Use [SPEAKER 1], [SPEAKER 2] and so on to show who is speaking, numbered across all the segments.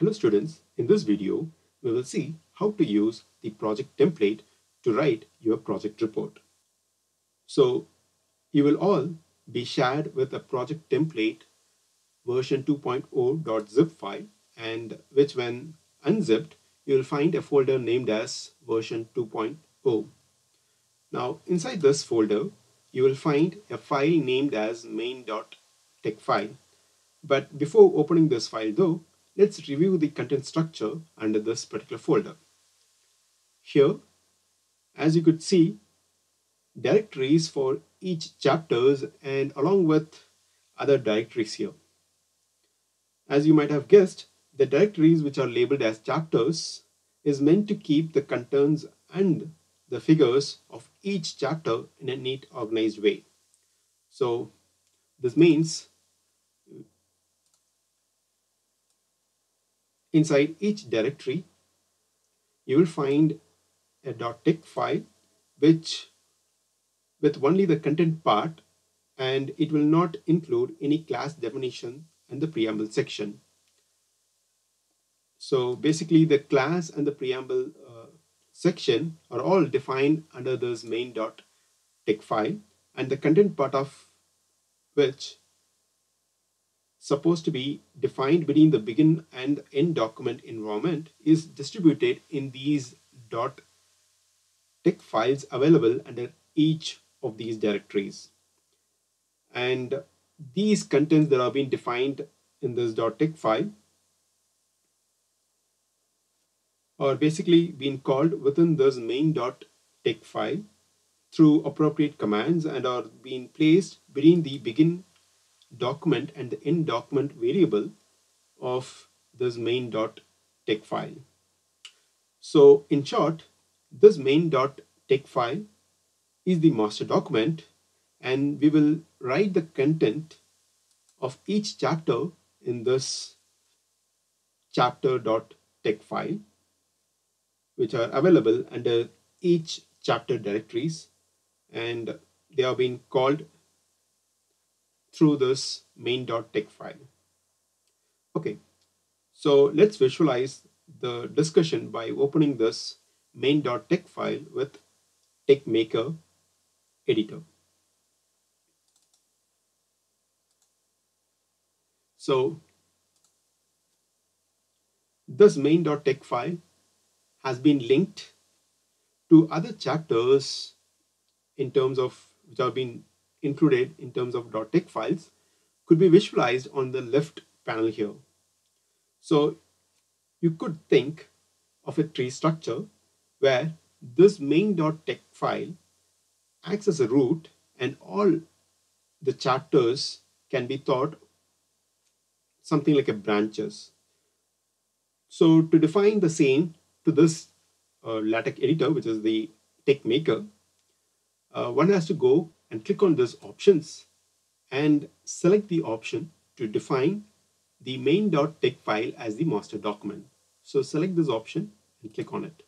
[SPEAKER 1] Hello students, in this video we will see how to use the project template to write your project report. So you will all be shared with a project template version 2.0.zip file and which when unzipped you will find a folder named as version 2.0. Now inside this folder you will find a file named as main.tex file. But before opening this file though, let's review the content structure under this particular folder. Here, as you could see, directories for each chapters and along with other directories here. As you might have guessed, the directories which are labeled as chapters is meant to keep the contents and the figures of each chapter in a neat organized way. So this means inside each directory you will find a .tex file which with only the content part and it will not include any class definition and the preamble section. So basically the class and the preamble uh, section are all defined under this main main.tex file and the content part of which supposed to be defined between the begin and end document environment is distributed in these dot .tex files available under each of these directories. And these contents that are being defined in this dot .tex file are basically being called within this main.tex file through appropriate commands and are being placed between the begin document and the in document variable of this main.tex file. So in short, this main.tex file is the master document and we will write the content of each chapter in this chapter.tex file which are available under each chapter directories and they are being called through this main.tex file. Okay, so let's visualize the discussion by opening this main.tex file with TeXmaker editor. So this main.tex file has been linked to other chapters in terms of which have been included in terms of .tex files could be visualized on the left panel here. So you could think of a tree structure where this main.tex file acts as a root and all the chapters can be thought something like a branches. So to define the same to this uh, LaTeX editor, which is the TeXmaker, uh, one has to go and click on this options and select the option to define the main.tex file as the master document. So select this option and click on it.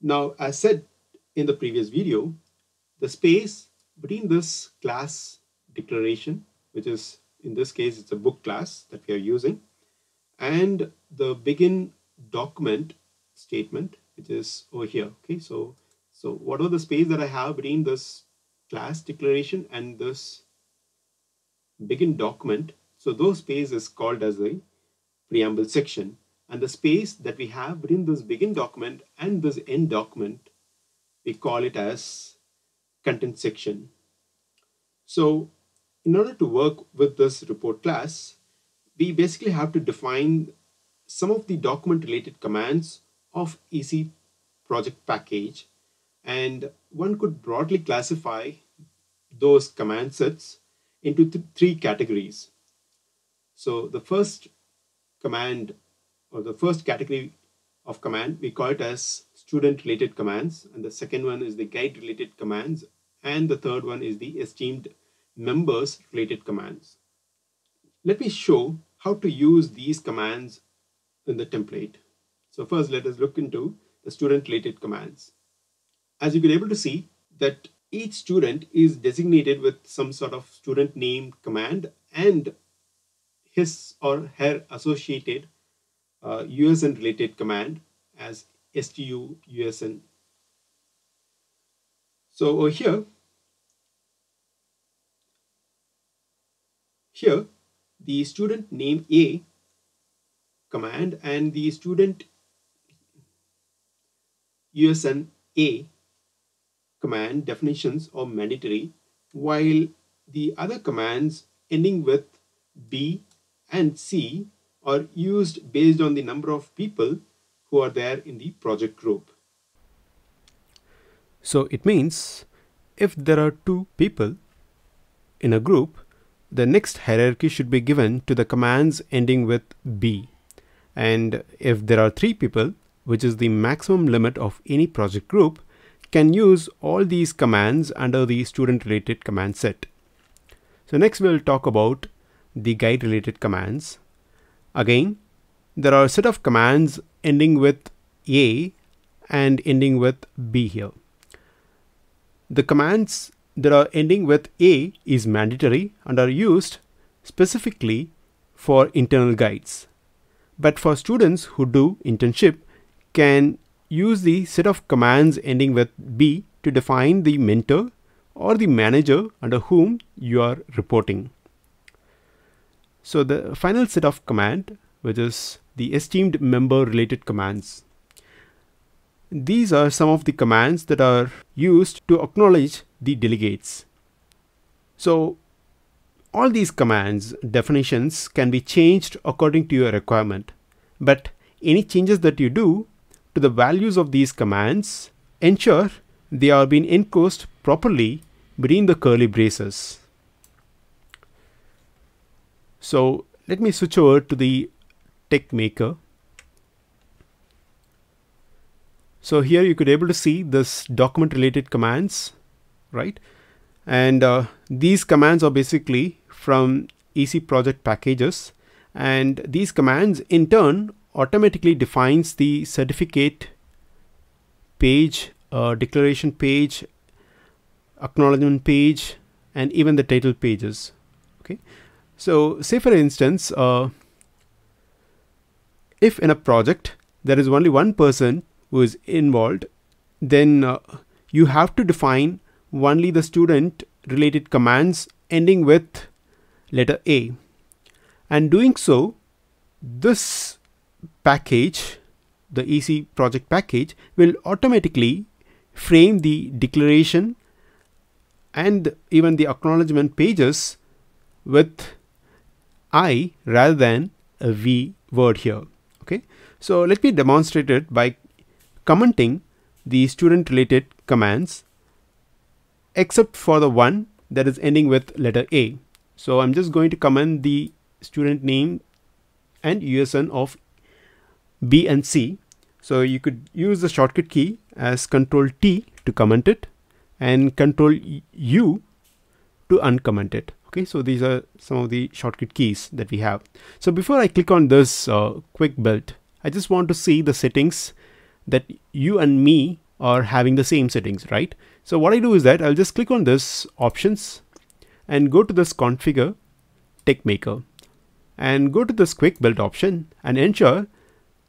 [SPEAKER 1] Now, as said in the previous video, the space between this class declaration, which is in this case, it's a book class that we are using, and the begin document statement, which is over here. Okay, so so what are the space that I have between this class declaration and this begin document? So those space is called as the preamble section. And the space that we have between this begin document and this end document, we call it as content section. So in order to work with this report class, we basically have to define some of the document related commands of EC project package and one could broadly classify those command sets into th three categories. So the first command or the first category of command we call it as student related commands and the second one is the guide related commands and the third one is the esteemed members related commands. Let me show how to use these commands in the template. So first let us look into the student related commands. As you can able to see that each student is designated with some sort of student name command and his or her associated uh, USN related command as stu usn. So over here, here the student name A command and the student USN A command definitions are mandatory while the other commands ending with B and C are used based on the number of people who are there in the project group.
[SPEAKER 2] So it means if there are two people in a group, the next hierarchy should be given to the commands ending with B. And if there are three people, which is the maximum limit of any project group, can use all these commands under the student related command set. So next we'll talk about the guide related commands. Again, there are a set of commands ending with A and ending with B here. The commands that are ending with A is mandatory and are used specifically for internal guides. But for students who do internship can use the set of commands ending with B to define the mentor or the manager under whom you are reporting. So the final set of command, which is the esteemed member related commands. These are some of the commands that are used to acknowledge the delegates. So all these commands definitions can be changed according to your requirement, but any changes that you do to the values of these commands ensure they are being enclosed properly between the curly braces. So let me switch over to the TeXmaker. So here you could able to see this document related commands, right? And uh, these commands are basically from EC project packages and these commands in turn automatically defines the certificate page, uh, declaration page, acknowledgement page, and even the title pages. Okay, so say for instance, uh, if in a project there is only one person who is involved, then uh, you have to define only the student related commands ending with letter A. And doing so, this package, the EC project package, will automatically frame the declaration and even the acknowledgement pages with I rather than a V word here. Okay, so let me demonstrate it by commenting the student related commands except for the one that is ending with letter A. So I'm just going to comment the student name and USN of B and C. So you could use the shortcut key as control T to comment it and control U to uncomment it. Okay, so these are some of the shortcut keys that we have. So before I click on this uh, quick build, I just want to see the settings that you and me are having the same settings, right? So what I do is that I'll just click on this options and go to this configure TeXmaker and go to this quick build option and ensure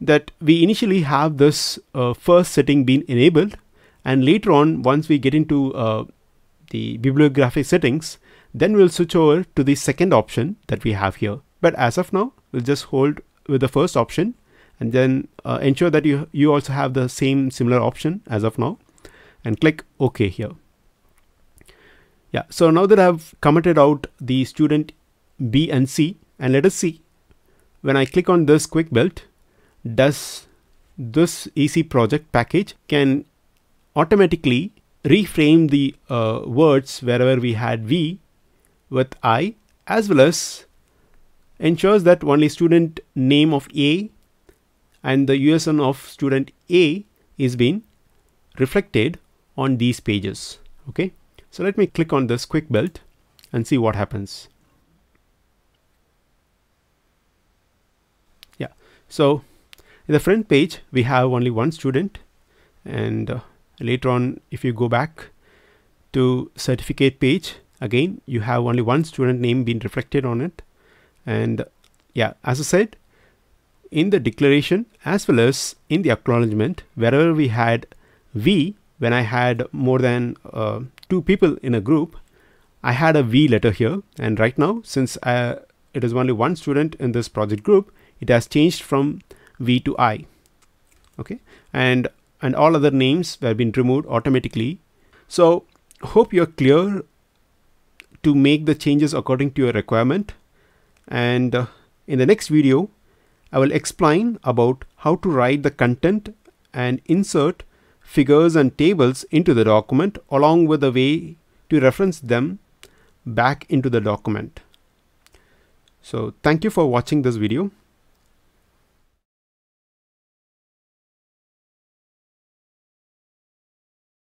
[SPEAKER 2] that we initially have this uh, first setting being enabled and later on once we get into uh, the bibliographic settings then we'll switch over to the second option that we have here. But as of now we'll just hold with the first option and then uh, ensure that you you also have the same similar option as of now and click ok here. Yeah so now that I've commented out the student B and C and let us see. When I click on this quick build does this EC project package can automatically reframe the uh, words wherever we had V with I as well as ensures that only student name of A and the USN of student A is being reflected on these pages. Okay, so let me click on this quick build and see what happens. Yeah, so in the front page we have only one student and uh, later on if you go back to certificate page again you have only one student name being reflected on it and yeah as I said in the declaration as well as in the acknowledgement, wherever we had we, when I had more than uh, two people in a group, I had a V letter here. And right now, since I, uh, it is only one student in this project group, it has changed from V to I. Okay. And, and all other names have been removed automatically. So hope you're clear to make the changes according to your requirement. And uh, in the next video, I will explain about how to write the content and insert figures and tables into the document along with a way to reference them back into the document. So thank you for watching this video.